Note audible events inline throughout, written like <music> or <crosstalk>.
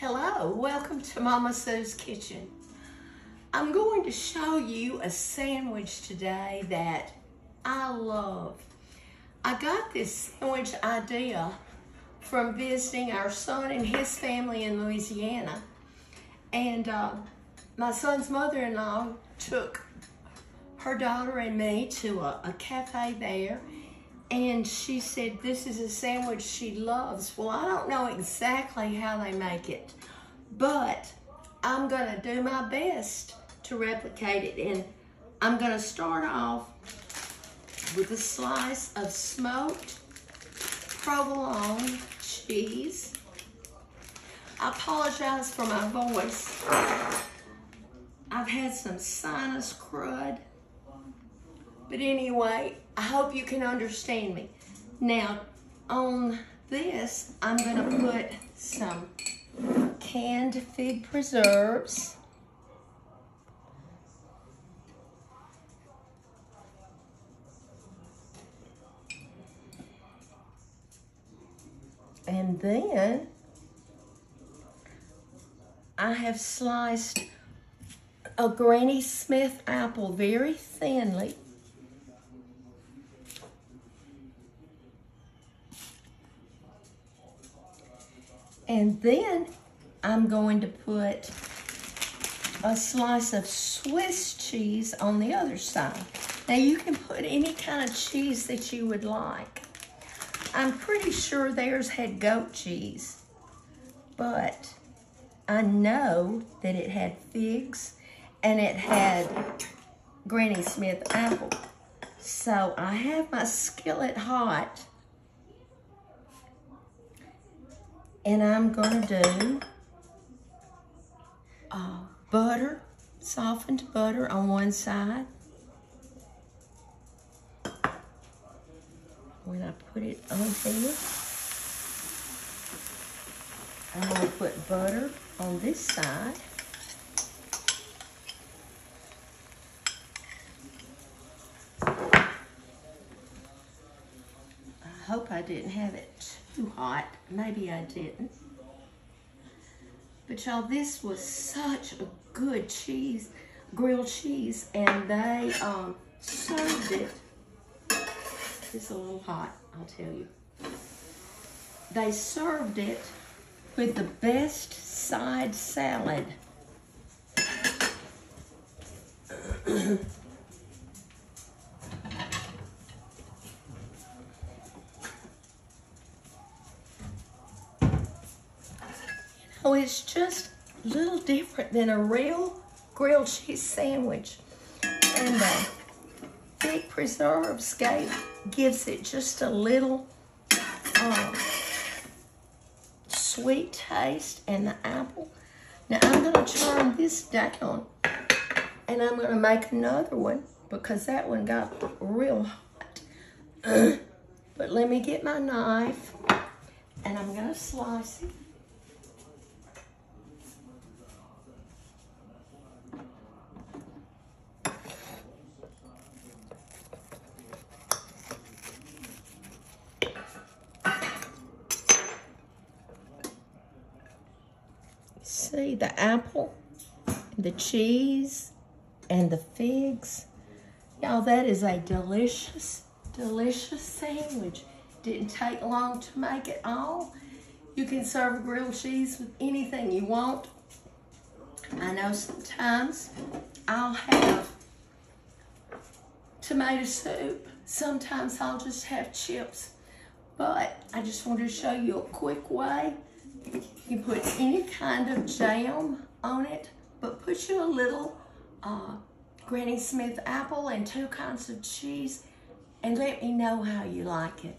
Hello, welcome to Mama Sue's Kitchen. I'm going to show you a sandwich today that I love. I got this sandwich idea from visiting our son and his family in Louisiana. And uh, my son's mother-in-law took her daughter and me to a, a cafe there and she said this is a sandwich she loves. Well, I don't know exactly how they make it, but I'm gonna do my best to replicate it. And I'm gonna start off with a slice of smoked provolone cheese. I apologize for my voice. I've had some sinus crud. But anyway, I hope you can understand me. Now, on this, I'm gonna put some canned fig preserves. And then I have sliced a Granny Smith apple very thinly And then I'm going to put a slice of Swiss cheese on the other side. Now you can put any kind of cheese that you would like. I'm pretty sure theirs had goat cheese, but I know that it had figs and it had Granny Smith apple. So I have my skillet hot And I'm gonna do uh, butter, softened butter on one side. When I put it on here, I'm gonna put butter on this side. I hope I didn't have it too hot. Maybe I didn't. But y'all, this was such a good cheese, grilled cheese, and they um, served it. It's a little hot, I'll tell you. They served it with the best side salad. <clears throat> Oh, it's just a little different than a real grilled cheese sandwich. And the big preserves gave, gives it just a little um, sweet taste and the apple. Now I'm gonna turn this down and I'm gonna make another one because that one got real hot. <clears throat> but let me get my knife and I'm gonna slice it. See the apple, the cheese, and the figs. Y'all, that is a delicious, delicious sandwich. Didn't take long to make it all. You can serve grilled cheese with anything you want. I know sometimes I'll have tomato soup. Sometimes I'll just have chips. But I just wanted to show you a quick way you put any kind of jam on it, but put you a little uh, Granny Smith apple and two kinds of cheese and let me know how you like it.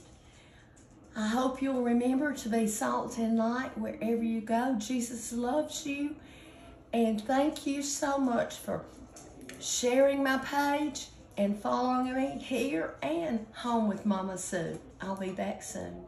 I hope you'll remember to be salt and light wherever you go. Jesus loves you. And thank you so much for sharing my page and following me here and home with Mama Sue. I'll be back soon.